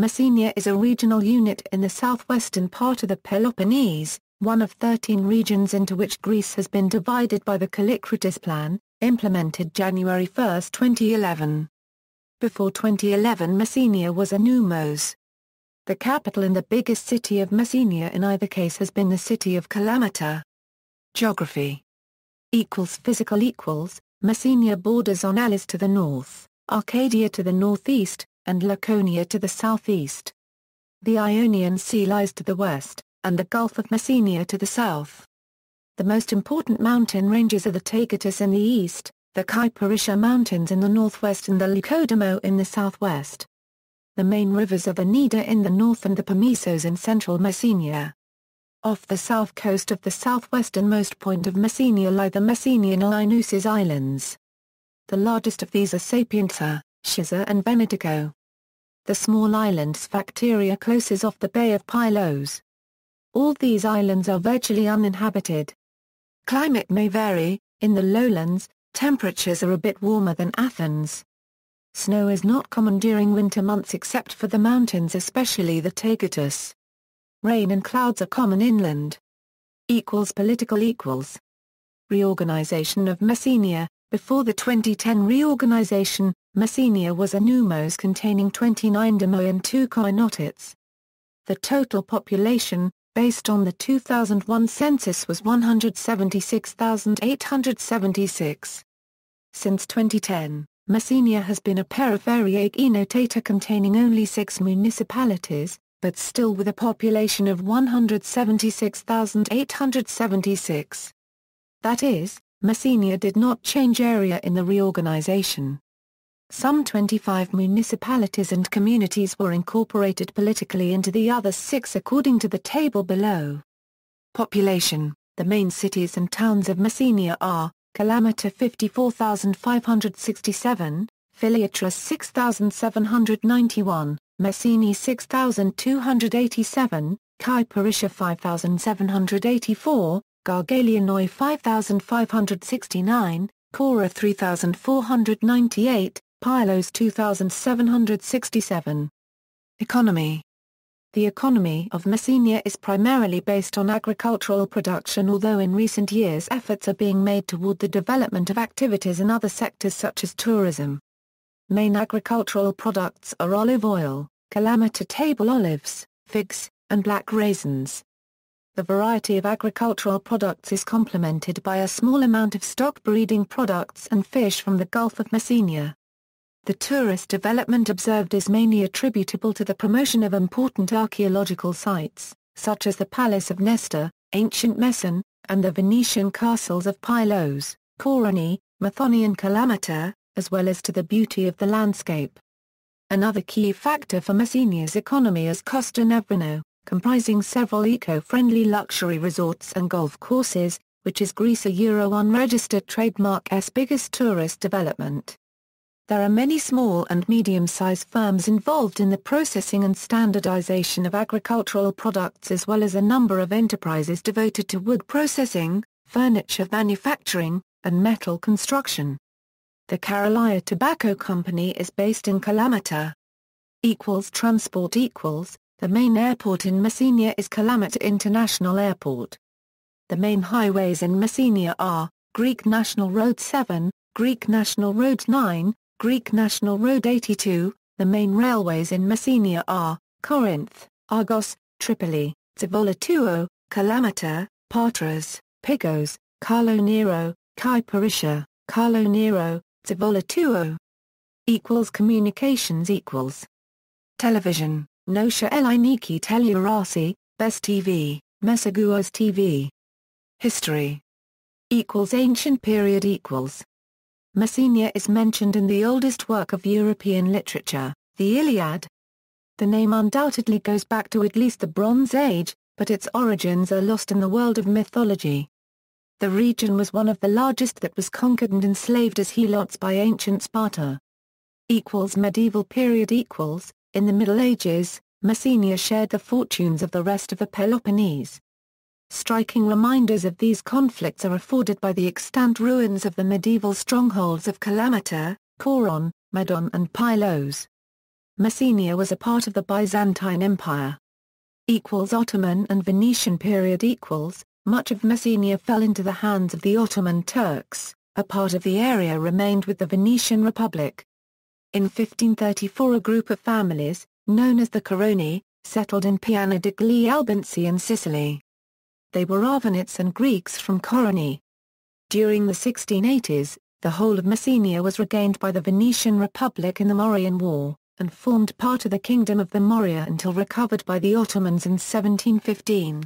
Messenia is a regional unit in the southwestern part of the Peloponnese, one of 13 regions into which Greece has been divided by the Kallikratis Plan, implemented January 1, 2011. Before 2011 Messenia was a nomos. The capital and the biggest city of Messenia in either case has been the city of Kalamata. Geography equals physical equals, Messenia borders on Elis to the north, Arcadia to the northeast, and Laconia to the southeast. The Ionian Sea lies to the west, and the Gulf of Messenia to the south. The most important mountain ranges are the Taygetus in the east, the Kyparissia Mountains in the northwest and the Lykodimo in the southwest. The main rivers are the Nida in the north and the Pamisos in central Messenia. Off the south coast of the southwesternmost point of Messenia lie the Messenian Elinousses Islands. The largest of these are Sapienza, Schiza and Venetico. The small island Sphacteria closes off the Bay of Pylos. All these islands are virtually uninhabited. Climate may vary, in the lowlands, temperatures are a bit warmer than Athens. Snow is not common during winter months except for the mountains especially the Taygetus. Rain and clouds are common inland. Equals political equals. Reorganization of Messenia Before the 2010 reorganization, Messenia was a nomos containing 29 demoi and 2 koinotites. The total population, based on the 2001 census was 176,876. Since 2010, Messenia has been a periphery enotator containing only six municipalities, but still with a population of 176,876. That is, Messenia did not change area in the reorganization. Some 25 municipalities and communities were incorporated politically into the other six according to the table below. Population The main cities and towns of Messenia are, Kalamata 54,567, Philiatros 6,791, Messini 6,287, Kyparissia 5,784, Gargalianoi 5,569, Chora 3,498, Pylos 2767. Economy The economy of Messenia is primarily based on agricultural production although in recent years efforts are being made toward the development of activities in other sectors such as tourism. Main agricultural products are olive oil, Kalamata table olives, figs, and black raisins. The variety of agricultural products is complemented by a small amount of stock breeding products and fish from the Gulf of Messenia. The tourist development observed is mainly attributable to the promotion of important archaeological sites, such as the Palace of Nestor, ancient Messon, and the Venetian castles of Pylos, Koroni, Methoni and Kalamata, as well as to the beauty of the landscape. Another key factor for Messenia's economy is Costa Navarino, comprising several eco-friendly luxury resorts and golf courses, which is Greece a Euro unregistered trademark's biggest tourist development. There are many small and medium-sized firms involved in the processing and standardization of agricultural products as well as a number of enterprises devoted to wood processing, furniture manufacturing, and metal construction. The Karelia Tobacco Company is based in Kalamata. Equals transport equals, the main airport in Messenia is Kalamata International Airport. The main highways in Messenia are, Greek National Road 7, Greek National Road 9, Greek National Road 82, the main railways in Messenia are, Corinth, Argos, Tripoli, Zevgolatio, Kalamata, Patras, Pyrgos, Carlo Nero, Kyparissia, Carlo Nero, Zevgolatio. Equals communications equals. Television, Nosha Eliniki Teleurasi, Best TV, Mesaguos TV. History. Equals ancient period equals. Messenia is mentioned in the oldest work of European literature, the Iliad. The name undoubtedly goes back to at least the Bronze Age, but its origins are lost in the world of mythology. The region was one of the largest that was conquered and enslaved as helots by ancient Sparta. Equals medieval period equals, in the Middle Ages, Messenia shared the fortunes of the rest of the Peloponnese. Striking reminders of these conflicts are afforded by the extant ruins of the medieval strongholds of Kalamata, Coron, Modon and Pylos. Messenia was a part of the Byzantine Empire. Equals Ottoman and Venetian period equals, much of Messenia fell into the hands of the Ottoman Turks, a part of the area remained with the Venetian Republic. In 1534 a group of families, known as the Coroni, settled in Piana degli Albanesi in Sicily. They were Arvanites and Greeks from Koroni. During the 1680s, the whole of Messenia was regained by the Venetian Republic in the Morean War, and formed part of the Kingdom of the Morea until recovered by the Ottomans in 1715.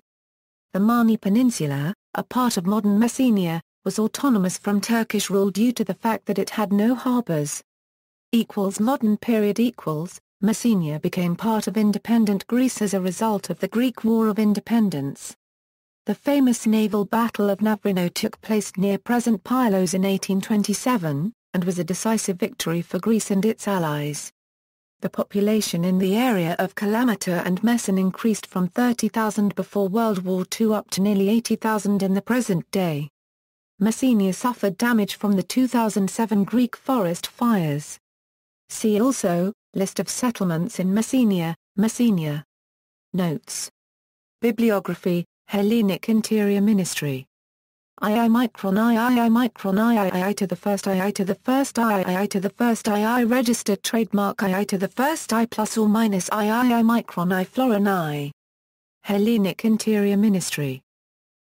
The Mani Peninsula, a part of modern Messenia, was autonomous from Turkish rule due to the fact that it had no harbours. Equals modern period equals, Messenia became part of independent Greece as a result of the Greek War of Independence. The famous naval battle of Navarino took place near present Pylos in 1827, and was a decisive victory for Greece and its allies. The population in the area of Kalamata and Messene increased from 30,000 before World War II up to nearly 80,000 in the present day. Messenia suffered damage from the 2007 Greek forest fires. See also, List of settlements in Messenia, Messenia. Notes. Bibliography, Hellenic Interior Ministry. II micron II micron III to the first II to the first II to the first II registered trademark II to the first I plus or minus III micron I florin I. Hellenic Interior Ministry.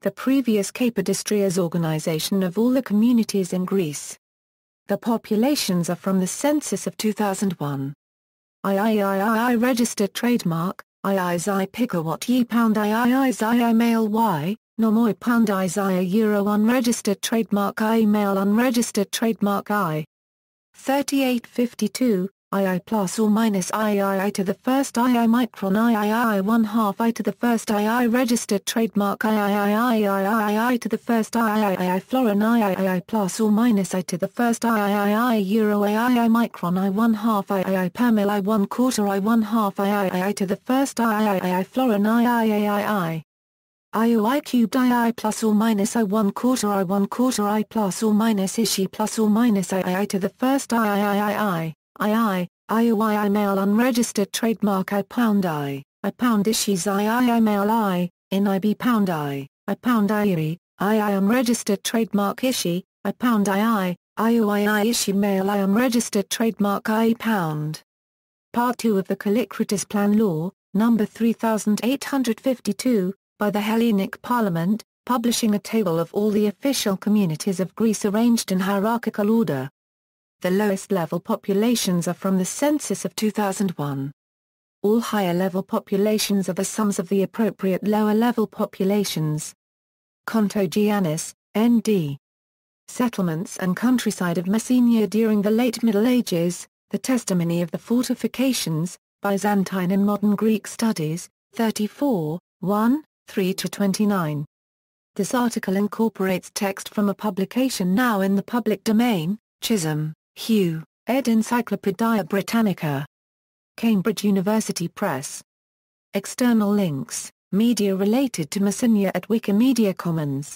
The previous Kapodistrias organization of all the communities in Greece. The populations are from the census of 2001. III registered trademark, Xi picowatt ye pound Xi male Y, Nomoi pound Isaiah Euro unregistered trademark I email unregistered trademark I. 3852, II plus or minus III to the first II micron III 1 half I to the first II registered trademark III to the first III florin III plus or minus I to the first III euro II micron I 1 half II per mil I 1 quarter I 1 half III to the first III florin III IOI cubed II plus or minus I 1 quarter I 1 quarter I plus or minus ishi plus or minus II to the first III II, IOI male unregistered trademark I pound I, I pound ishi's II male I, in IB pound I, I pound IRI, II unregistered trademark ishi, I pound II, IOI I ishi male I unregistered trademark I pound. Part 2 of the Kallikratis Plan Law, number 3852, by the Hellenic Parliament, publishing a table of all the official communities of Greece arranged in hierarchical order. The lowest level populations are from the census of 2001. All higher level populations are the sums of the appropriate lower level populations. Kontogiannis, N.D. Settlements and countryside of Messenia during the late Middle Ages, the testimony of the fortifications, Byzantine and Modern Greek Studies, 34, 1, 3-29. This article incorporates text from a publication now in the public domain, Chisholm, Hugh, ed. Encyclopaedia Britannica. Cambridge University Press. External links, media related to Messenia at Wikimedia Commons.